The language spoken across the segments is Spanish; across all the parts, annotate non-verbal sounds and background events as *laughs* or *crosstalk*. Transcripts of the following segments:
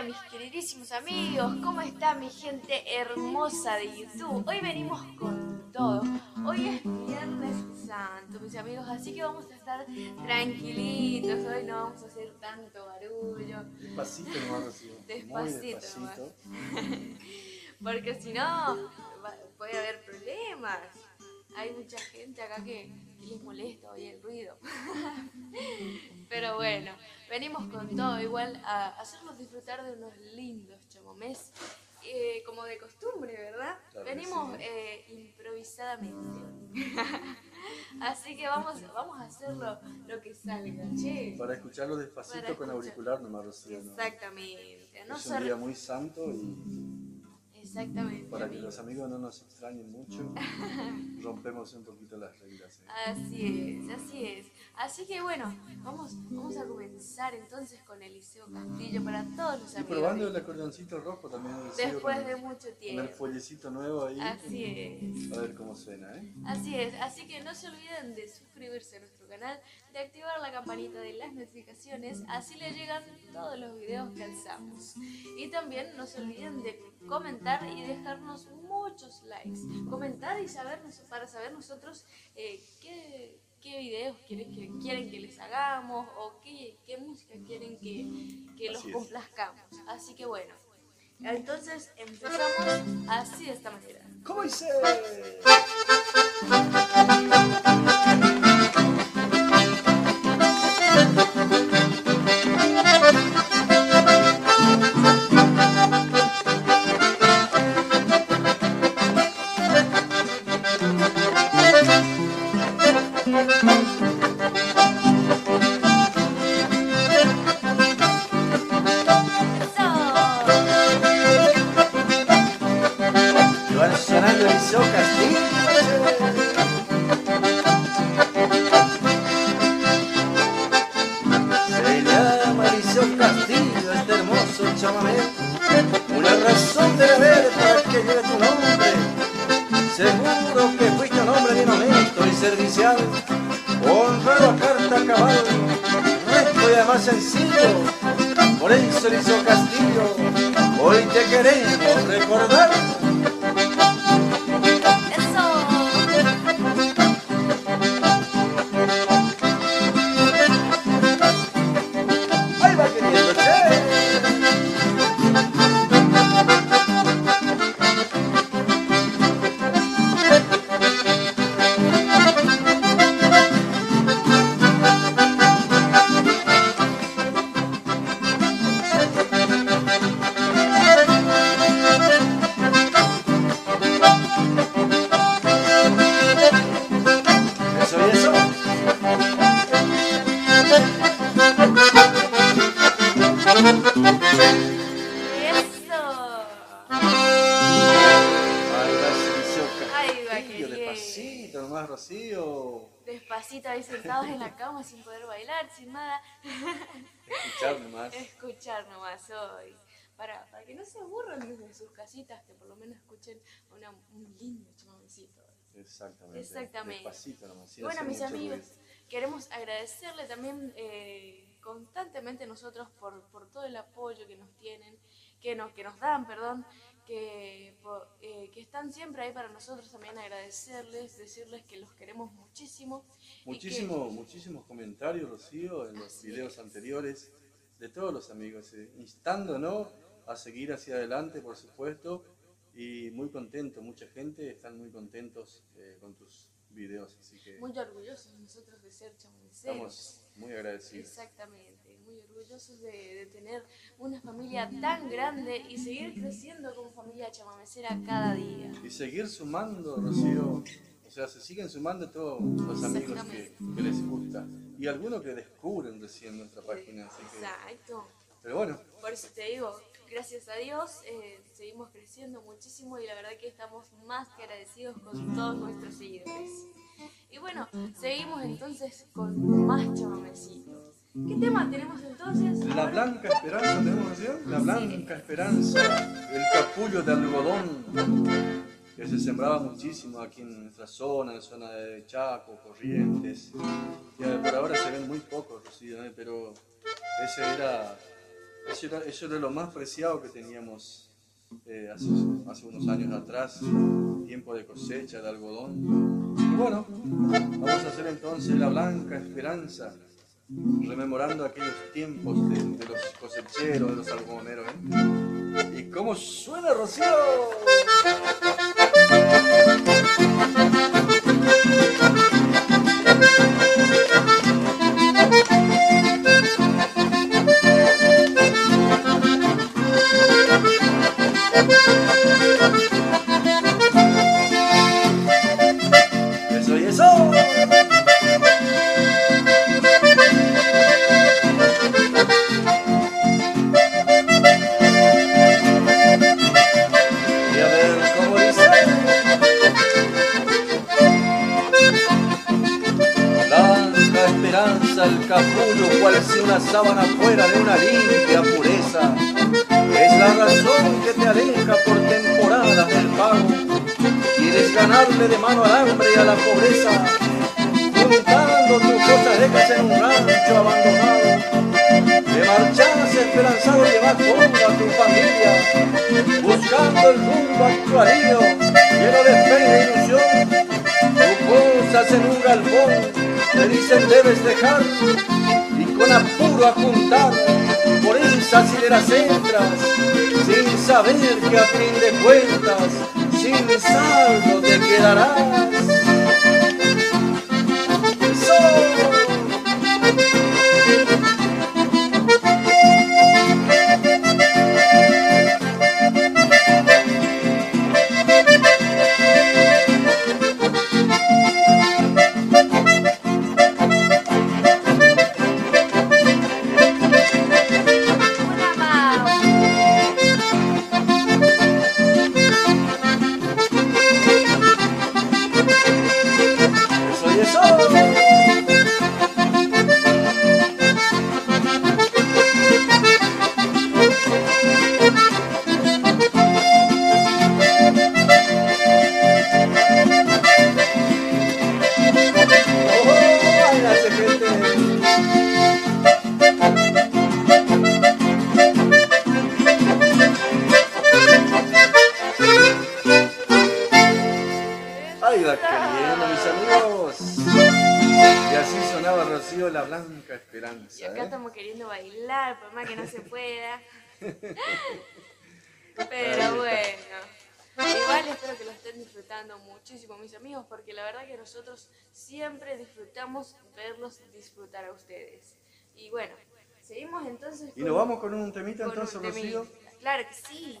Hola mis queridísimos amigos, ¿cómo está mi gente hermosa de YouTube? Hoy venimos con todo. Hoy es Viernes Santo, mis amigos, así que vamos a estar tranquilitos. Hoy no vamos a hacer tanto barullo. Despacito nomás. Despacito despacito. *laughs* Porque si no, puede haber problemas. Hay mucha gente acá que, que les molesta hoy el ruido. *laughs* Pero bueno, venimos con todo, igual a hacerlos disfrutar de unos lindos chamomés, eh, como de costumbre, ¿verdad? Claro venimos sí. eh, improvisadamente. *laughs* Así que vamos, vamos a hacerlo lo que salga, che. Para escucharlo despacito Para con escuchar. auricular nomás, Rocío. Exactamente. No es un día muy santo y Exactamente. para que los amigos no nos extrañen mucho, *laughs* rompemos un poquito las reglas. ¿eh? Así es, así es. Así que bueno, vamos, vamos a comenzar entonces con Eliseo Castillo para todos los Y amigos. probando el acordeoncito rojo también. Después de mucho Con el tiempo. follecito nuevo ahí. Así es. A ver cómo suena, ¿eh? Así es, así que no se olviden de suscribirse a nuestro canal, de activar la campanita de las notificaciones, así les llegan todos los videos que alzamos. Y también no se olviden de comentar y dejarnos muchos likes. Comentar y saber para saber nosotros eh, qué, qué videos quieren que, quieren que les hagamos o qué, qué música quieren que, que los complazcamos. Así que bueno, entonces empezamos así de esta manera. ¿Cómo dice? Servicial. Honrado carta cabal, recto y además sencillo. Por eso Eliseo Castillo, hoy te queremos recordar. ¡Eso! Ahí va qué despacito nomás, Rocío. Despacito ahí sentados en la cama sin poder bailar, sin nada. Escuchar nomás. Escuchar nomás hoy. Para, para que no se aburran desde sus casitas, que por lo menos escuchen una- un lindo chamamecito. Exactamente. Exactamente. Despacito nomás. Sin bueno, mis amigos, ruido. queremos agradecerle también eh, constantemente nosotros por, por todo el apoyo que nos tienen, que nos, que nos dan, perdón, que, eh, que están siempre ahí para nosotros también agradecerles, decirles que los queremos muchísimo. que- Muchísimo, muchísimos comentarios, Rocío, en los Así videos es. anteriores de todos los amigos, eh, instándonos a seguir hacia adelante, por supuesto, y muy contento, mucha gente están muy contentos eh, con tus videos, así que muy orgullosos nosotros de ser chamonceros. estamos muy agradecidos. Exactamente, muy orgullosos de, de tener una familia tan grande y seguir creciendo como familia chamamecera cada día. Y seguir sumando, Rocío, o sea, se siguen sumando todos los amigos que les gusta, y algunos que descubren recién nuestra página, así que, Exacto. pero bueno, Por eso te digo, gracias a Dios eh, seguimos creciendo muchísimo y la verdad que estamos más que agradecidos con todos nuestros seguidores. Y bueno, seguimos entonces con más chamamecitos. ¿Qué tema tenemos entonces? La Blanca Esperanza, ¿tenemos canción? La Blanca Esperanza, el capullo de algodón, que se sembraba muchísimo aquí en nuestra zona, en la zona de Chaco, Corrientes. Que por ahora se ven muy pocos, ¿eh? pero ese era Eso era, lo más preciado que teníamos eh, hace, unos años atrás, tiempo de cosecha de algodón. Y bueno, vamos a hacer entonces la blanca esperanza, rememorando aquellos tiempos de, de los cosecheros, de los algodoneros. ¿eh? ¿Y cómo suena, Rocío? El capullo, cual si una sábana fuera de una limpia pureza. Es la razón que te aleja por temporadas del pago. Quieres ganarle de mano al hambre y a la pobreza, juntando tus cosas dejas en un rancho abandonado. Te marchas esperanzado llevar toda tu familia, buscando el rumbo a tu lleno de fe y ilusión. Cosas en un galpón, te dicen debes dejar, y con apuro apuntar por esas hileras entras, sin saber que a fin de cuentas, sin saldo te quedarás. Eso Estamos queriendo bailar, por más que no se pueda. *laughs* Pero bueno. Igual espero que lo estén disfrutando muchísimo, mis amigos, porque la verdad que nosotros siempre disfrutamos verlos disfrutar a ustedes. Y bueno, seguimos entonces Y nos vamos con un temita con entonces, un Rocío. Claro que sí.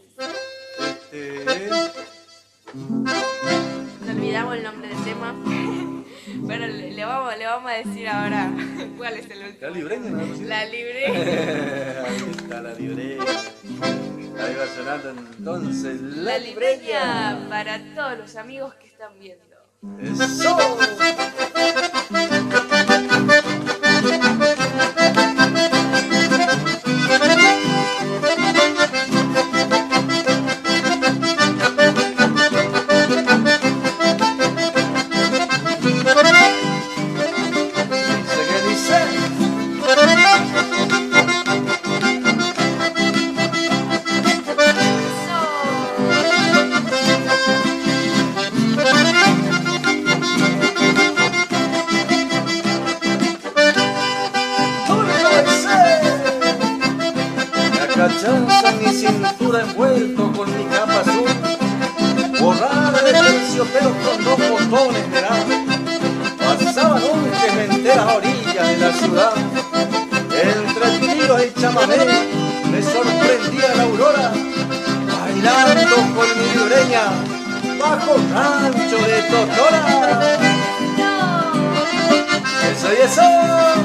Este, No olvidamos el nombre del tema. Bueno, le, le vamos, le vamos a decir ahora *laughs* cuál es el último. la libreña. La libre. *laughs* Ahí está la libreña. Ahí va sonando entonces la, La libreña para todos los amigos que están viendo. ¡Eso! De terciopelo con dos botones de. Pasaban hombres de enteras orillas de la ciudad, entre tiros y chamamé me sorprendía la aurora, bailando con mi libreña bajo rancho de Totora. Eso y eso.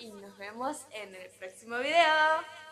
Y nos vemos en el próximo video.